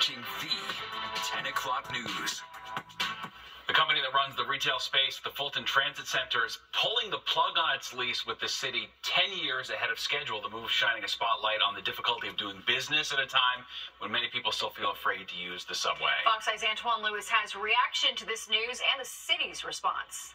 watching the 10 o'clock news. The company that runs the retail space, the Fulton Transit Center, is pulling the plug on its lease with the city 10 years ahead of schedule. The move shining a spotlight on the difficulty of doing business at a time when many people still feel afraid to use the subway. Fox 5's Antoine Lewis has reaction to this news and the city's response.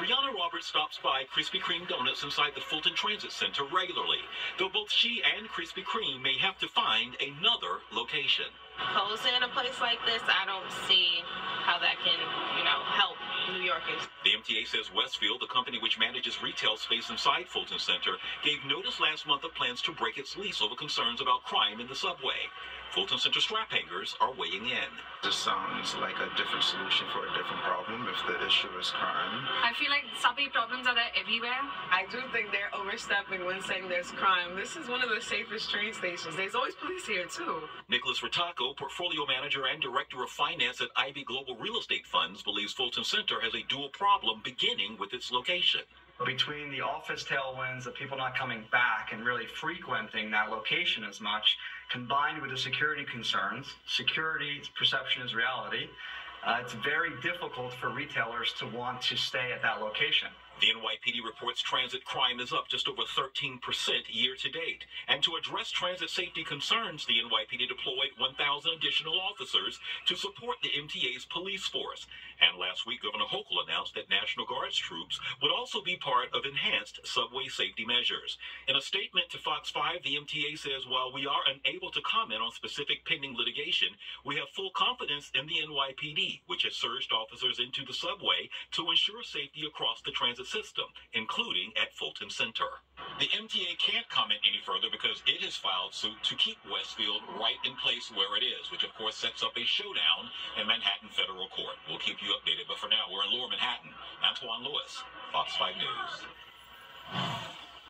Brianna Roberts stops by Krispy Kreme Donuts inside the Fulton Transit Center regularly, though both she and Krispy Kreme may have to find another location. Closing a place like this, I don't see how that can, you know, help New Yorkers. The MTA says Westfield, the company which manages retail space inside Fulton Center, gave notice last month of plans to break its lease over concerns about crime in the subway. Fulton Center strap hangers are weighing in. This sounds like a different solution for a different problem if the issue is crime. I feel like subway problems are there everywhere. I do think they're overstepping when saying there's crime. This is one of the safest train stations. There's always police here, too. Nicholas Ritaco, portfolio manager and director of finance at Ivy Global Real Estate Funds, believes Fulton Center has a dual problem beginning with its location between the office tailwinds of people not coming back and really frequenting that location as much, combined with the security concerns, security perception is reality, uh, it's very difficult for retailers to want to stay at that location. The NYPD reports transit crime is up just over 13% year to date. And to address transit safety concerns, the NYPD deployed 1,000 additional officers to support the MTA's police force. And last week, Governor Hochul announced that National Guard's troops would also be part of enhanced subway safety measures. In a statement to Fox 5, the MTA says while we are unable to comment on specific pending litigation, we have full confidence in the NYPD, which has surged officers into the subway to ensure safety across the transit system, including at Fulton Center. The MTA can't comment any further because it has filed suit to keep Westfield right in place where it is, which of course sets up a showdown in Manhattan federal court. We'll keep you updated, but for now, we're in Lower Manhattan. Antoine Lewis, Fox 5 News.